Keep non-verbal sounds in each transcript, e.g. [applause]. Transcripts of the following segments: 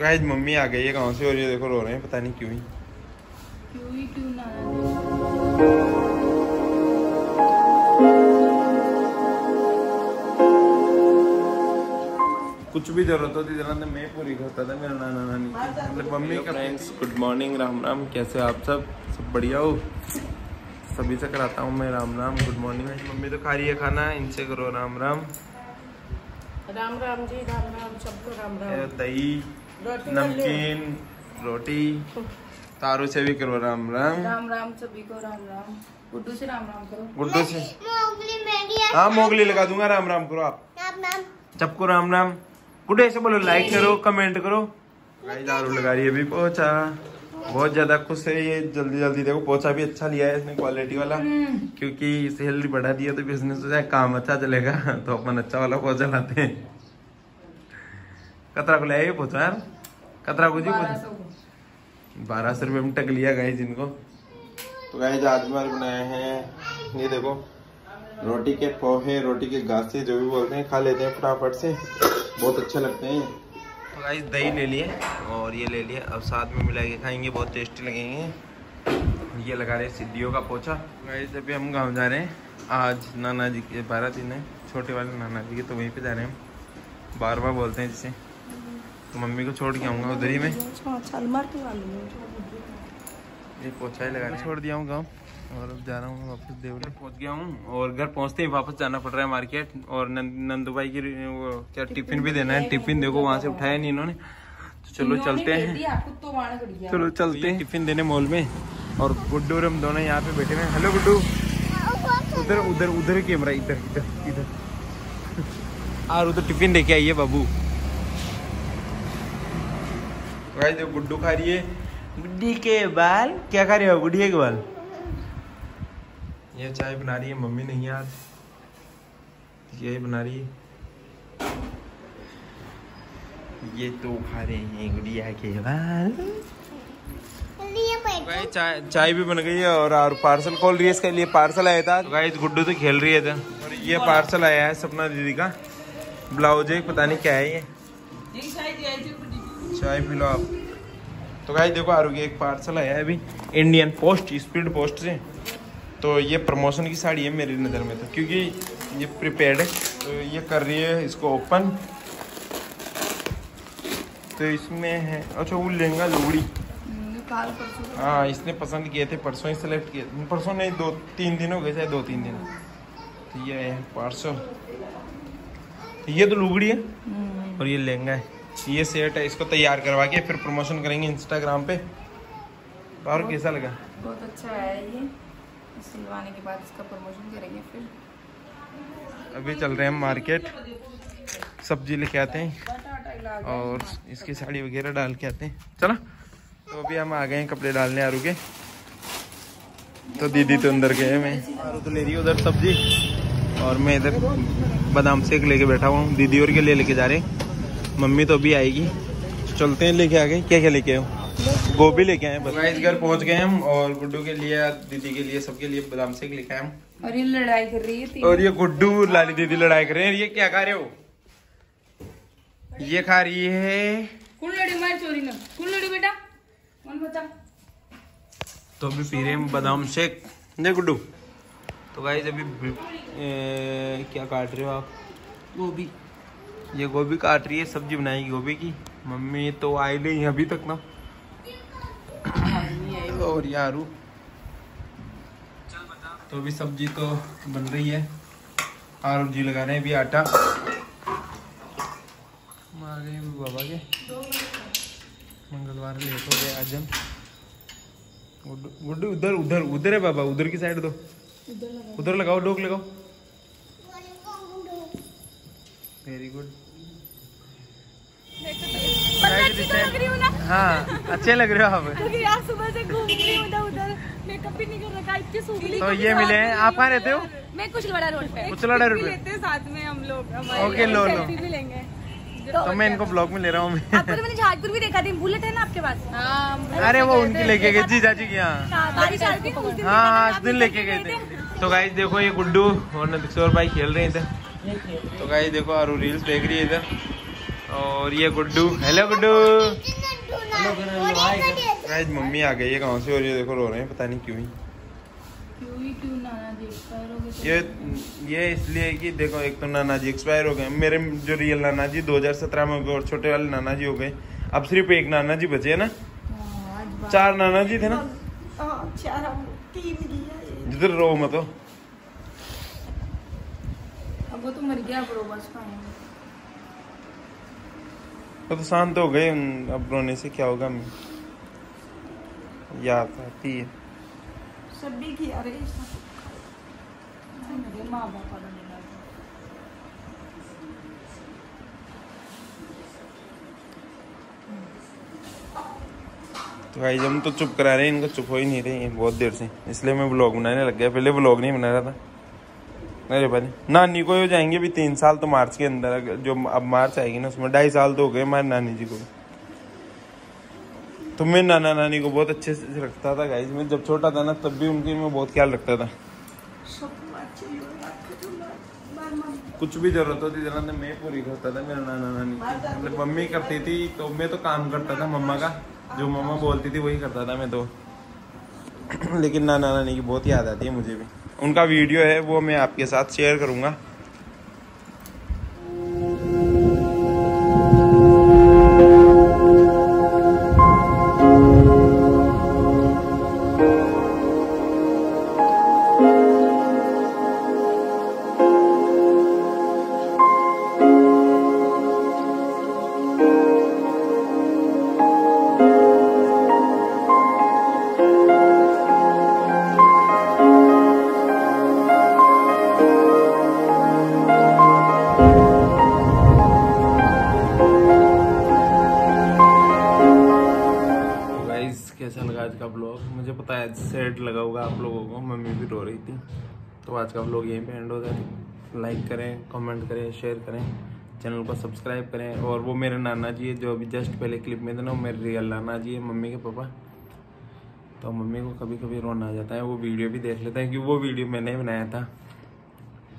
Guys mummy आ गई है गाँव से और ये देखो रो रहे हैं पता नहीं क्यों ही। क्यों ही क्यों ना कुछ भी ज़रूरत होती जरा तो मैं पूरी करता था मेरा नाना नानी मतलब मम्मी का friends good morning Ram Ram कैसे आप सब? सब बढ़िया हो? सभी से कराता हूँ मैं Ram Ram good morning mummy तो खा रही है खाना इनसे करो राम राम। राम राम जी राम राम सबको राम राम। दही। नमकीन रोटी। तारू से भी करो राम राम। राम राम सभी को राम राम। गुड्डू से राम राम करो। गुड्डू से मोगली मेरी है। हाँ मोगली लगा दूँगा राम राम करो आप। सबको राम। राम गुड ऐसे बोलो लाइक करो कमेंट करो। भाई दारू लगा रही है अभी पोछा बहुत ज़्यादा खुश है ये जल्दी जल्दी देखो पोछा भी अच्छा लिया है इसने क्वालिटी वाला। क्योंकि सैलरी बढ़ा दिया तो बिज़नेस काम अच्छा चलेगा तो अपन अच्छा वाला पोछा लाते हैं। कतरा को ले आइए यार कतरा को जी बारह सौ बारह सौ रुपये में टक लिया गए जिनको। तो गाइस आज हमारे बनाए हैं ये देखो रोटी के पोहे रोटी के गासे जो भी बोलते हैं खा लेते हैं फटाफट से। बहुत अच्छे लगते हैं। तो गाइस दही ले लिए और ये ले लिए। अब साथ में मिला के खाएँगे बहुत टेस्टी लगेंगे। ये लगा रहे हैं सिद्धियों का पोछा। गाइस अभी हम गाँव जा रहे हैं। आज नाना जी के बारह दिन है छोटे वाले नाना जी के तो वहीं पे जा रहे हैं। हम बार बार बोलते हैं जिसे। तो मम्मी को छोड़ के आऊँगा उधर ही में। सलमार के वाले ये पोछा ही लगा छोड़ दिया हूँ गाँव और अब जा रहा हूँ वापस देवले। पहुँच गया हूँ और घर पहुँचते ही वापस जाना पड़ रहा है मार्केट और नंद, भाई की वो क्या टिफ़िन भी देना है? टिफ़िन देखो वहाँ से उठाया नहीं इन्होंने। तो चलो चलते हैं। दिया चलो चलते हैं। टिफ़िन देने मॉल में और गुड्डू और हम दोनों यहाँ पे बैठे हुए हैं। हेलो गुड्डू। उधर उधर उधर कैमरा इधर इधर इधर। [laughs] और उधर टिफ़िन लेके आइए बाबू। भाई जो गुड्डू खा रही है। गुड्डी के बाल? क्या खा रहे हो? गुड्डी के बाल? ये चाय बना रही है मम्मी नहीं आज। यही बना रही है। ये तो खा रहे हैं गुड़िया के बाल। गाइस चाय चाय भी बन गई है और और पार्सल खोल रही है इसके लिए। पार्सल आया था। गाइस गुड्डू तो खेल रही है था और ये पार्सल आया है सपना दीदी का। ब्लाउज है पता नहीं क्या है ये। चाय पी लो आप। तो गाइस देखो आरू की एक पार्सल आया है अभी इंडियन पोस्ट स्पीड पोस्ट से। तो ये प्रमोशन की साड़ी है मेरी नज़र में तो क्योंकि ये प्रिपेयर्ड है। तो ये कर रही है इसको ओपन तो इसमें है अच्छा वो लहंगा परसों हाँ इसने पसंद किए थे परसों ही सेलेक्ट किए थे। परसों नहीं दो तीन दिन हो गए शायद दो तीन दिन। तो ये है पार्सल ये तो लुगड़ी है और ये लहंगा है। ये सेट है इसको तैयार करवा के फिर प्रमोशन करेंगे इंस्टाग्राम पे। और कैसा लगा? बहुत अच्छा है ये। सिलवाने के बाद इसका प्रमोशन करेंगे फिर। अभी चल रहे हैं हम मार्केट सब्ज़ी लेके आते हैं और इसकी साड़ी वगैरह डाल के आते हैं। चलो तो अभी हम आ गए हैं कपड़े डालने आरू के। तो दीदी तो अंदर गए मैं आरू तो ले रही उधर सब्ज़ी। और मैं इधर बादाम सेक लेके बैठा हुआ हूँ। दीदी और के लिए लेके जा रहे हैं। मम्मी तो अभी आएगी। चलते हैं लेके आ गए क्या क्या लेके आए गोभी लेके आए बस। इस घर पहुँच गए हम और गुड्डू के लिए दीदी के लिए सबके लिए बादाम सेक लेके आए हम। और ये लड़ाई कर रही है और ये गुड्डू लाली दीदी लड़ाई कर रहे हैं। ये क्या खा रहे हो? ये खा रही है कौन लड़ी मार चोरी ना कौन लड़ी बेटा कौन बता तो अभी पी रहे हैं बादाम शेक। दे गुड्डू। तो गाइस अभी ए, क्या काट रहे हो आप? गोभी। ये गोभी काट रही है सब्ज़ी बनाएगी गोभी की। मम्मी तो आई नहीं अभी तक ना। और यारू। तो अभी सब्ज़ी तो बन रही है। आरू जी लगा रहे हैं अभी आटा। मार बाबा के। मंगलवार लेट हो गए आज हम। गुड्डू उधर उधर उधर है बाबा उधर की साइड दो। उधर लगाओ डोक लगाओ। वेरी गुड हाँ अच्छे लग रहे हो आप। [laughs] सुबह से घूम रही उधर उधर। मेकअप भी नहीं कर रखा इतनी सूखी तो ये मिले हैं। आप कहाँ रहते हो? मैं कुछ लड़ा रोड पे। उचलाडा रोड पे। लेते हैं साथ में हम लोग ओके, लो, लो। भी लेंगे। तो मैं इनको ब्लॉग में ले रहा हूँ। मैं आपको तो मैंने जहाजपुर भी देखा थी बुलेट है ना आपके पास? हाँ अरे वो उनकी लेके गए जीजा जी की यहाँ। थी हाँ हाँ उस दिन लेके गए थे। तो गाइस देखो ये गुड्डू और नंदकिशोर भाई खेल रहे हैं इधर। तो गाइस देखो और रील्स देख रही है इधर। और ये Guddu. Hello Guddu. Guys mummy आ गई है गाँव से? और ये देखो रो रहे हैं पता नहीं क्यों ही। क्यों क्यों नाना जी एक्सपायर गए? ये ये इसलिए कि देखो एक तो नाना जी एक्सपायर हो गए। मेरे जो रियल नाना जी 2017 में हो गए और छोटे वाले नाना जी हो गए। अब सिर्फ़ एक नाना जी बचे है ना? हाँ, चार नाना जी थे ना? हाँ, चार तीन जिधर रो मत वो तो मर गया अब रो बस वो तो शांत हो गए अब रोने से क्या होगा मैं याद आती है। सब भी किया रे माँ बाप तो भाई हम तो चुप करा रहे हैं इनको चुप हो ही नहीं रहे हैं बहुत देर से। इसलिए मैं ब्लॉग बनाने लग गया। पहले ब्लॉग नहीं बना रहा था। अरे भाई, नानी को हो जाएँगे भी तीन साल तो मार्च के अंदर, जो अब मार्च आएगी ना उसमें, ढाई साल तो हो गए हमारे नानी जी को। तो मैं नाना नानी को बहुत अच्छे से रखता था गाइज़ मैं जब छोटा था ना, तब भी उनकी मैं बहुत ख्याल रखता था। तो कुछ भी ज़रूरत होती थी मैं पूरी करता था मेरा नाना नानी। मतलब मम्मी करती थी तो मैं तो काम करता था मम्मा का, जो मम्मा बोलती थी वही करता था मैं तो। [clears throat] लेकिन नाना नानी की बहुत याद आती है मुझे भी। उनका वीडियो है वो मैं आपके साथ शेयर करूँगा। कैसा लगा आज का ब्लॉग मुझे पता है सेट लगा होगा आप लोगों को, मम्मी भी रो रही थी। तो आज का ब्लॉग यहीं पे एंड हो जाए। लाइक करें कमेंट करें शेयर करें चैनल को सब्सक्राइब करें। और वो मेरे नाना जी है, जो अभी जस्ट पहले क्लिप में थे ना, वो मेरे रियल नाना जी है, मम्मी के पापा। तो मम्मी को कभी कभी रोना आ जाता है, वो वीडियो भी देख लेते हैं, क्योंकि वो वीडियो मैंने बनाया था।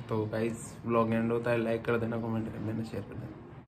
तो गाइस ब्लॉग एंड होता है लाइक कर देना कमेंट कर देना शेयर कर देना।